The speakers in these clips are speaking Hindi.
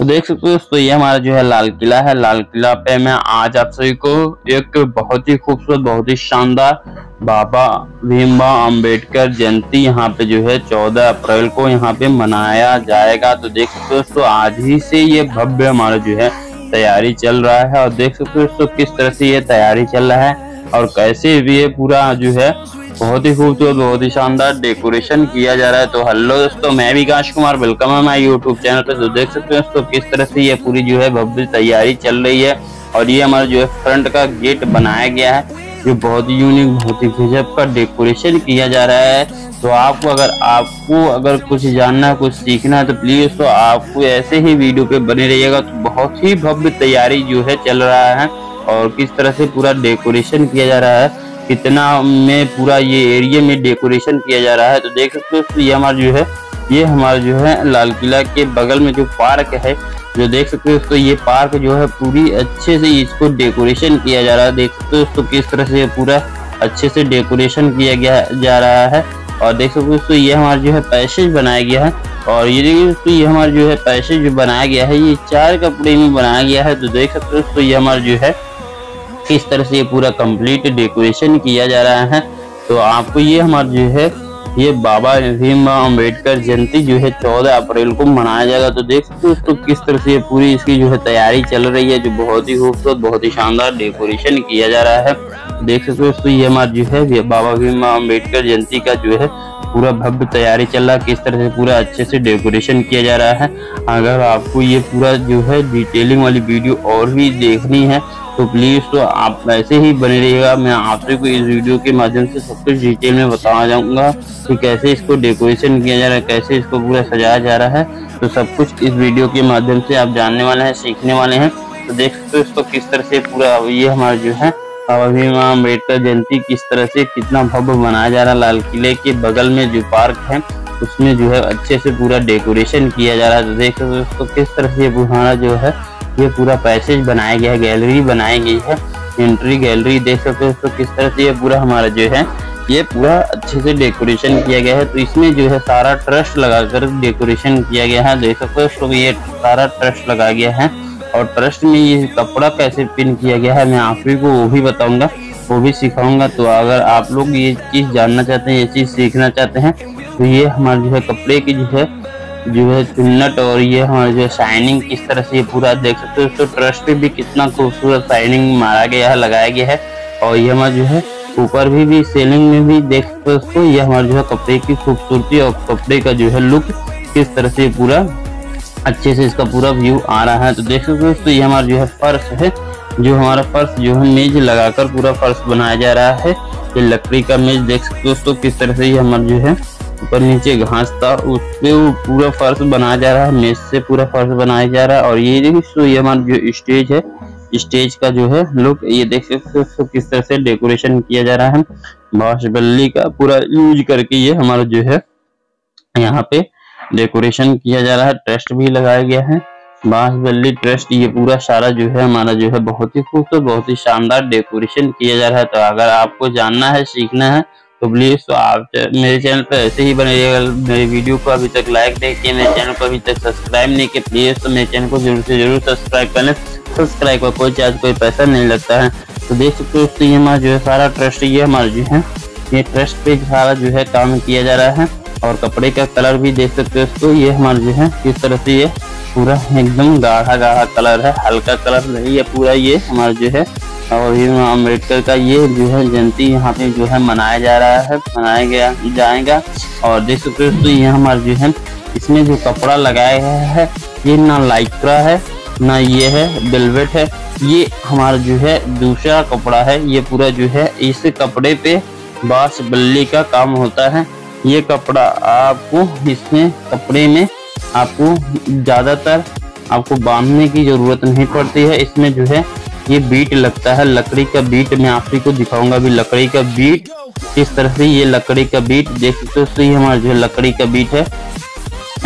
देख सकते हो दोस्तों, ये हमारा जो है लाल किला है। लाल किला पे मैं आज आप सभी को एक बहुत ही खूबसूरत, बहुत ही शानदार बाबा भीमराव अंबेडकर जयंती यहाँ पे जो है 14 अप्रैल को यहाँ पे मनाया जाएगा। तो देख सकते हो दोस्तों, आज ही से ये भव्य हमारा जो है तैयारी चल रहा है। और देख सकते हो दोस्तों, किस तरह से ये तैयारी चल रहा है और कैसे भी ये पूरा जो है बहुत ही खूबसूरत, बहुत ही शानदार डेकोरेशन किया जा रहा है। तो हेलो दोस्तों, मैं विकास कुमार वेलकम है हमारे यूट्यूब चैनल पे। तो देख सकते हैं दोस्तों, किस तरह से ये पूरी जो है भव्य तैयारी चल रही है। और ये हमारा जो है फ्रंट का गेट बनाया गया है, जो बहुत ही यूनिक बहुत ही गजब का डेकोरेशन किया जा रहा है। तो आपको अगर आपको अगर कुछ जानना है कुछ सीखना है तो प्लीज़ तो आपको ऐसे ही वीडियो पे बने रहिएगा। तो बहुत ही भव्य तैयारी जो है चल रहा है और किस तरह से पूरा डेकोरेशन किया जा रहा है। कितना में पूरा ये एरिया में डेकोरेशन किया जा रहा है तो देख सकते हो ये हमारा जो है, ये हमारा जो है लाल किला के बगल में जो पार्क है, जो देख सकते हो तो ये पार्क जो है पूरी अच्छे से इसको डेकोरेशन किया जा रहा है। देख सकते हो तो किस तरह से पूरा अच्छे से डेकोरेशन किया गया जा रहा है और देख सकते हो तो ये हमारा जो है पैसेज बनाया गया है और ये देखिए दोस्तों ये हमारा जो है पैसेज जो बनाया गया है, ये चार कपड़े में बनाया गया है तो देख सकते हो तो ये हमारा जो है किस तरह से ये पूरा कंप्लीट डेकोरेशन किया जा रहा है। तो आपको ये हमारा जो है, ये बाबा भीम अंबेडकर जयंती जो है, चौदह अप्रैल को मनाया जाएगा। तो देख सकते हो तो किस तरह से पूरी इसकी जो है तैयारी चल रही है, जो बहुत ही खूबसूरत, बहुत ही शानदार डेकोरेशन किया जा रहा है। देख सकते हो तो ये हमारा जो है बाबा भीम अंबेडकर जयंती का जो है, पूरा भव्य तैयारी चल रहा है, किस तरह से पूरा अच्छे से डेकोरेशन किया जा रहा है। अगर आपको ये पूरा जो है डिटेलिंग वाली वीडियो और भी देखनी है तो प्लीज़ तो आप ऐसे ही बने रहिएगा। मैं आपसे को इस वीडियो के माध्यम से सब कुछ डिटेल में बताना चाहूँगा कि कैसे इसको डेकोरेशन किया जा रहा है, कैसे इसको पूरा सजाया जा रहा है। तो सब कुछ इस वीडियो के माध्यम से आप जानने वाले हैं, सीखने वाले हैं। तो देख सकते हो इसको किस तरह से पूरा ये हमारा जो है बाबा भीम अंबेडकर जयंती किस तरह से कितना भव्य बनाया जा रहा है। लाल किले के बगल में जो पार्क है, उसमें जो है अच्छे से पूरा डेकोरेशन किया जा रहा है। तो देख सकते हो इसको किस तरह से हमारा जो है ये पूरा पैसेज बनाया गया है गैलरी बनाई गई है। एंट्री गैलरी देख सकते हो तो किस तरह से ये पूरा हमारा जो है, ये पूरा अच्छे से डेकोरेशन किया गया है। तो इसमें जो है सारा ट्रस्ट लगाकर डेकोरेशन किया गया है। देख सकते हो तो ये सारा ट्रस्ट लगा गया है। और ट्रस्ट में ये कपड़ा कैसे पिन किया गया है, मैं आप ही को वो भी बताऊँगा, वो भी सिखाऊँगा। तो अगर आप लोग ये चीज़ जानना चाहते हैं, ये चीज़ सीखना चाहते हैं तो ये हमारे जो है कपड़े की जो है जो है चुन्नट और ये हमारे जो शाइनिंग किस तरह से ये पूरा देख सकते हो। तो ट्रस्ट पे भी कितना खूबसूरत शाइनिंग मारा गया है, लगाया गया है। और ये हमारा जो है ऊपर भी भी सेलिंग में भी देख सकते हो ये हमारे जो है कपड़े की खूबसूरती और कपड़े का जो है लुक किस तरह से पूरा अच्छे से इसका पूरा व्यू आ रहा है। तो देख सकते हो दोस्तों, ये हमारा जो है फर्श है, जो हमारा फर्श जो है मेज लगाकर पूरा फर्श बनाया जा रहा है। ये लकड़ी का मेज देख सकते हो दोस्तों, किस तरह से ये हमारा जो है ऊपर नीचे घास था उस पे पूरा फर्श बनाया जा रहा है मेज से पूरा फर्श बनाया जा रहा है और ये देखिए ये हमारा जो स्टेज है, स्टेज का जो है, लुक, ये देख सकते हो किस तरह से डेकोरेशन किया जा रहा है। बांसबल्ली का पूरा यूज़ करके ये हमारा जो है, यहाँ पे डेकोरेशन किया जा रहा है, ट्रस्ट भी लगाया गया है। बांसबल्ली ट्रस्ट, ये पूरा सारा जो है, हमारा जो है, बहुत ही खूबसूरत, बहुत ही शानदार डेकोरेशन किया जा रहा है। तो अगर आपको जानना है, सीखना है तो प्लीज़ तो आप मेरे चैनल पर ऐसे ही बने मेरे वीडियो को अभी तक लाइक नहीं किया मेरे चैनल को अभी तक सब्सक्राइब नहीं किया प्लीज़ तो मेरे चैनल को ज़रूर से ज़रूर सब्सक्राइब कर सब्सक्राइब का कोई चार्ज कोई पैसा नहीं लगता है। तो देख सकते हो तो ये हमारा जो है सारा ट्रस्ट ये हमारा जो है, ये ट्रस्ट पे सारा जो है काम किया जा रहा है। और कपड़े का कलर भी देख सकते हो तो ये हमारा जो है किस तरह से ये पूरा एकदम गाढ़ा गाढ़ा कलर है। हल्का कलर नहीं है पूरा, ये हमारा जो है और अंबेडकर का ये जो है जयंती यहाँ पे जो है मनाया जा रहा है, मनाया गया, जाएगा। और देख सकते हो तो ये हमारा जो है, इसमें जो कपड़ा लगाया गया है, ये ना लाइक्रा है, ना ये है बेलवेट है, ये हमारा जो है दूसरा कपड़ा है, ये पूरा जो है इस कपड़े पे बास बल्ली का काम होता है। ये कपड़ा आपको इसमें, कपड़े में आपको ज़्यादातर आपको बांधने की ज़रूरत नहीं पड़ती है, इसमें जो है ये बीट लगता है। लकड़ी का बीट मैं आप ही को दिखाऊँगा अभी। लकड़ी का बीट किस तरह से ये लकड़ी का बीट देख सकते हो ये हमारा जो लकड़ी का बीट है।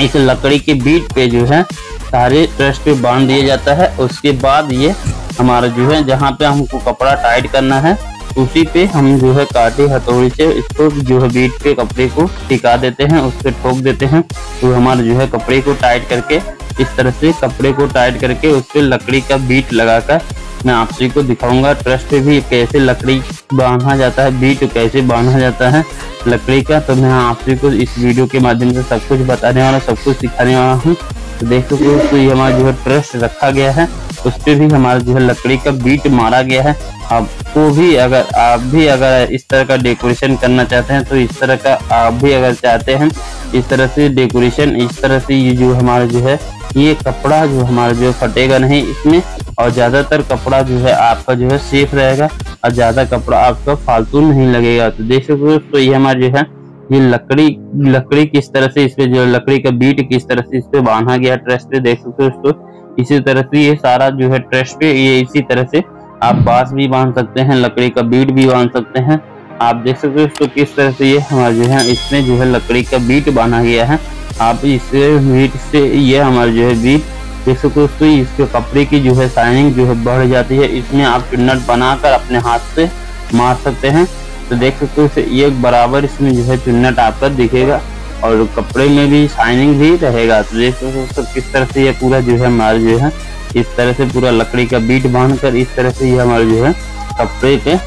इस लकड़ी के बीट पे जो है, सारे ट्रस्ट पे बाँध दिया जाता है। उसके बाद ये हमारा जो है, जहाँ पे हमको कपड़ा टाइट करना है, उसी पे हम जो है काटे हथौड़ी से इसको जो है बीट पे कपड़े को टिका देते हैं, उस पर ठोक देते हैं। तो हमारे जो है कपड़े को टाइट करके, इस तरह से कपड़े को टाइट करके उस पर लकड़ी का बीट लगाकर मैं आप सभी को दिखाऊँगा। ट्रस्ट पे भी कैसे लकड़ी बांधा जाता है, बीट कैसे बांधा जाता है लकड़ी का। तो मैं आप सभी को इस वीडियो के माध्यम से सब कुछ बताने वाला, सब कुछ सिखाने वाला हूँ। तो देख तो ये हमारा जो है ट्रस्ट रखा गया है। उस पर भी हमारा जो है लकड़ी का बीट मारा गया है। आपको भी अगर, आप भी अगर इस तरह का डेकोरेशन करना चाहते हैं तो इस तरह का आप भी अगर चाहते हैं, इस तरह से डेकोरेशन, इस तरह से ये जो हमारा जो है, ये कपड़ा जो हमारा जो फटेगा नहीं इसमें, और ज़्यादातर कपड़ा जो है आपका जो है सेफ़ रहेगा, और ज़्यादा कपड़ा आपका फालतू नहीं लगेगा। तो देख सकते हो तो ये हमारा जो है, ये लकड़ी लकड़ी किस तरह से इस पे जो लकड़ी का बीट किस तरह से इस पे बांधा गया ट्रेस पे देख सकते हो इसको इसी तरह से ये सारा जो है ट्रेस पे ये इसी तरह से आप बाँस भी बाँध सकते हैं, लकड़ी का बीट भी बाँध सकते हैं। आप देख सकते हो इसको किस तरह से ये हमारा जो है, इसमें जो है लकड़ी का बीट बांधा गया है। आप इस बीट से ये हमारा जो है बीट, देख सकते हो तो इसके कपड़े की जो है शाइनिंग जो है बढ़ जाती है। इसमें आप चुन्नट बनाकर अपने हाथ से मार सकते हैं। तो देख सकते हो ये बराबर इसमें जो है चुन्नट आपका दिखेगा। और कपड़े में भी शाइनिंग भी रहेगा। तो देख सकते हो किस तरह से ये पूरा जो है हमारा जो है, इस तरह से पूरा लकड़ी का बीट बाँध कर इस तरह से ये हमारे जो है कपड़े पे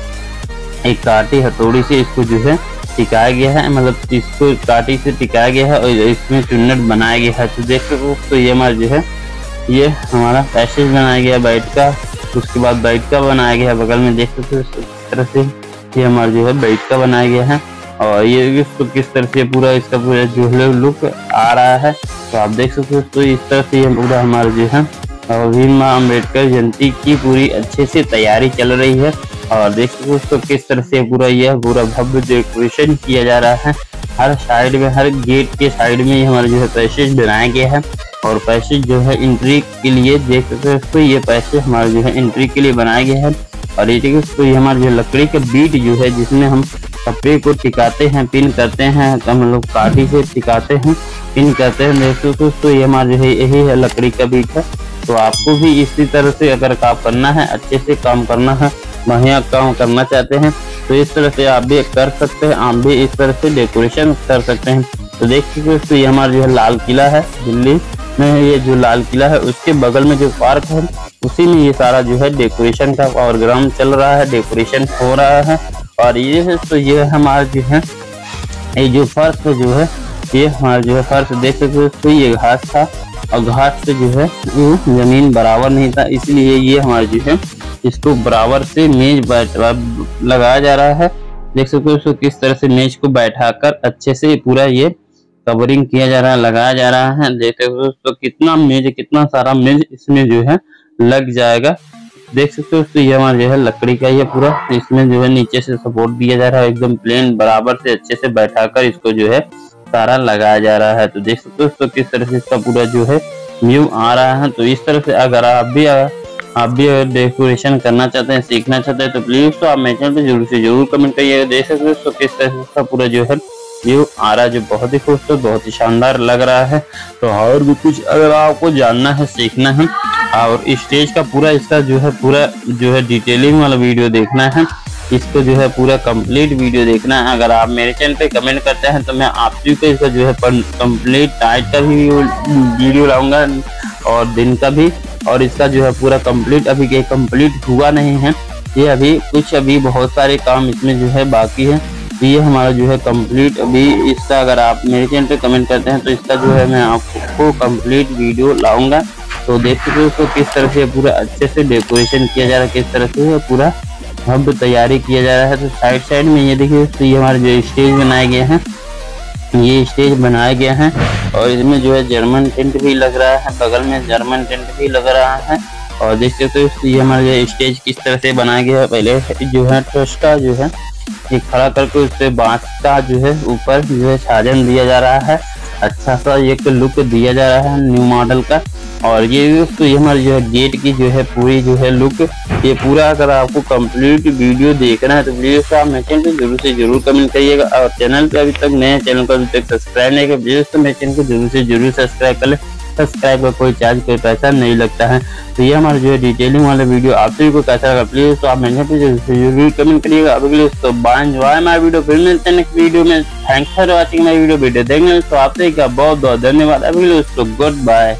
एक काटी हथौड़ी से इसको जो है टिकाया गया है। मतलब इसको काटी से टिकाया गया है और इसमें चुन्नट बनाया गया है। तो देख सकते तो ये हमारा जो है, ये हमारा पैसेज बनाया गया बाइट का, उसके बाद बाइट का बनाया गया है। बगल में देख सकते हो इस तरह से ये हमारा जो है बाइट का बनाया गया है। और ये इसको किस तरह से पूरा इसका पूरा जो है लुक आ रहा है तो आप देख सकते हो तो इस तरह से ये पूरा हमारा जो है भीमा अंबेडकर जयंती की पूरी अच्छे से तैयारी चल रही है, और देख सकते दोस्तों किस तरह से पूरा यह पूरा भव्य डेकोरेशन किया जा रहा है। हर साइड में, हर गेट के साइड में हमारा जो है पैसेज बनाया गया है, और पैसेज जो है एंट्री के लिए देख सकते हैं दोस्तों ये पैसेज हमारा जो है एंट्री के लिए बनाया गया है। और ये देखिए ये हमारा जो लकड़ी का बीट जो है, जिसमें हम कपड़े को टिकाते हैं, पिन करते हैं हम लोग काठी से टिकाते हैं, पिन करते हैं दोस्तों ये हमारा जो है यही है लकड़ी का बीट है। तो आपको भी इसी तरह से अगर काम करना है, अच्छे से काम करना है, बढ़िया काम करना चाहते हैं तो इस तरह से आप भी कर सकते हैं, आप भी इस तरह से डेकोरेशन कर सकते हैं। तो देख सकते तो ये हमारा जो है लाल किला है, दिल्ली में ये जो लाल किला है, उसके बगल में जो पार्क है, उसी में ये सारा जो है डेकोरेशन का प्रोग्राम चल रहा है, डेकोरेशन हो रहा है। और ये है तो ये हमारा जो है, ये जो फर्श है जो है, ये हमारा जो है फर्श देख सकते तो ये घास था और घास से जो है ये ज़मीन बराबर नहीं था, इसलिए ये हमारा जो है, इसको बराबर से मेज बैठ लगाया जा रहा है। देख सकते हो किस तरह से मेज को बैठाकर अच्छे से पूरा ये कवरिंग किया जा रहा है, लगाया जा रहा है। देख सकते हो कितना मेज, कितना सारा मेज इसमें जो है, लग जाएगा। देख सकते हो तो ये हमारा जो है लकड़ी का ये पूरा। इसमें जो है नीचे से सपोर्ट दिया जा रहा है, एकदम प्लेन बराबर से अच्छे से बैठाकर इसको जो है सारा लगाया जा रहा है। तो देख सकते हो तो किस तरह से इसका पूरा जो है व्यू आ रहा है। तो इस तरह से अगर आप भी आप भी अगर डेकोरेशन करना चाहते हैं, सीखना चाहते हैं तो प्लीज़ तो आप मेरे चैनल पे ज़रूर से ज़रूर कमेंट करिएगा। देख सकते हो तो किस तरह से इसका पूरा जो है व्यू आ रहा है, जो बहुत ही खूबसूरत, बहुत ही शानदार लग रहा है। तो और भी कुछ अगर आपको जानना है, सीखना है और स्टेज का पूरा इसका जो है, पूरा जो है डिटेलिंग वाला वीडियो देखना है। इसको जो है पूरा कंप्लीट वीडियो देखना है। अगर आप मेरे चैनल पे कमेंट करते हैं तो मैं आप सभी को इसका जो है कंप्लीट टाइट का भी वीडियो लाऊँगा और दिन का भी। और इसका जो है पूरा कंप्लीट अभी के कंप्लीट हुआ नहीं है। ये अभी कुछ अभी बहुत सारे काम इसमें जो है बाकी है। ये हमारा जो है कंप्लीट अभी इसका अगर आप मेरे चैनल पे कमेंट करते हैं तो इसका जो है मैं आपको कंप्लीट वीडियो लाऊँगा। तो देख सकते हो तो किस तरह से पूरा अच्छे से डेकोरेशन किया जा रहा है, किस तरह से पूरा अब तैयारी किया जा रहा है। तो साइड साइड में ये देखिए तो ये हमारे जो स्टेज बनाया गया है, ये स्टेज बनाया गया है और इसमें जो है जर्मन टेंट भी लग रहा है, बगल में जर्मन टेंट भी लग रहा है। और देख सकते हो तो ये हमारा जो स्टेज किस तरह से बनाया गया है, पहले जो है ट्रस्ट जो है, ये खड़ा करके उस पर बाँस का जो है ऊपर जो है साजन दिया जा रहा है। अच्छा सा एक लुक दिया जा रहा है न्यू मॉडल का। और ये तो ये हमारे जो है गेट की जो है पूरी जो है लुक ये पूरा अगर आपको कंप्लीट वीडियो देखना है तो वीडियो को आप मेरे चैनल ज़रूर से ज़रूर कमेंट करिएगा और चैनल पे अभी तक नए चैनल को अभी तक सब्सक्राइब नहीं किया प्लीज़ तो मेरे चैनल को ज़रूर से ज़रूर सब्सक्राइब कर ले। सब्सक्राइब का कोई चार्ज कोई पैसा नहीं लगता है। तो ये हमारा जो है डिटेलिंग वाला वीडियो आप सभी को कैसा लगा प्लीज़ तो आप पे ज़रूर कमेंट करिएगा। अभी तो बाय एंजॉय माय वीडियो फिर मिलते हैं नेक्स्ट वीडियो में। Thanks for watching my video video देखेंगे तो आप सभी का बहुत बहुत धन्यवाद अभी तो गुड बाय